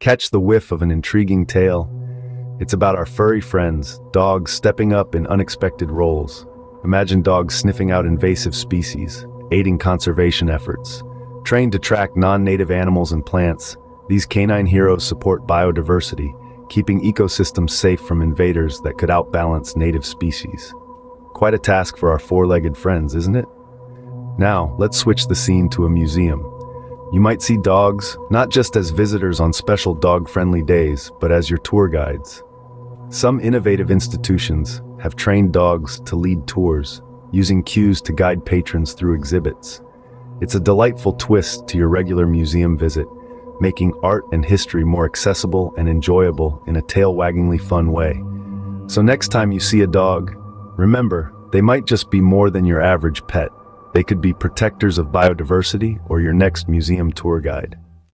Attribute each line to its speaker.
Speaker 1: Catch the whiff of an intriguing tale. It's about our furry friends, dogs stepping up in unexpected roles. Imagine dogs sniffing out invasive species, aiding conservation efforts. Trained to track non-native animals and plants, these canine heroes support biodiversity, keeping ecosystems safe from invaders that could outbalance native species. Quite a task for our four-legged friends, isn't it? Now, let's switch the scene to a museum. You might see dogs, not just as visitors on special dog-friendly days, but as your tour guides. Some innovative institutions have trained dogs to lead tours, using cues to guide patrons through exhibits. It's a delightful twist to your regular museum visit, making art and history more accessible and enjoyable in a tail-waggingly fun way. So next time you see a dog, remember, they might just be more than your average pet. They could be protectors of biodiversity or your next museum tour guide.